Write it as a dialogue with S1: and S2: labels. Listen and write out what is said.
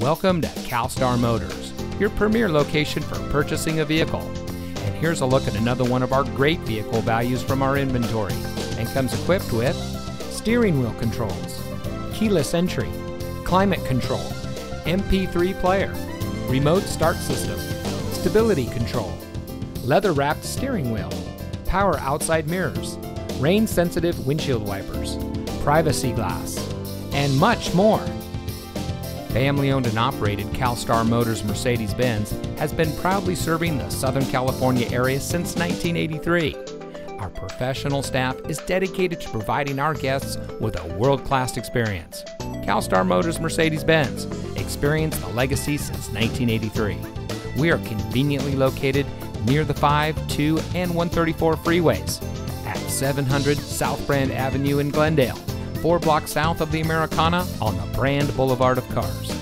S1: Welcome to CalStar Motors, your premier location for purchasing a vehicle. And here's a look at another one of our great vehicle values from our inventory and comes equipped with steering wheel controls, keyless entry, climate control, MP3 player, remote start system, stability control, leather wrapped steering wheel, power outside mirrors, rain sensitive windshield wipers, privacy glass, and much more. Family owned and operated CalStar Motors Mercedes Benz has been proudly serving the Southern California area since 1983. Our professional staff is dedicated to providing our guests with a world class experience. CalStar Motors Mercedes Benz, experience the legacy since 1983. We are conveniently located near the 5, 2, and 134 freeways at 700 South Brand Avenue in Glendale four blocks south of the Americana on the Brand Boulevard of Cars.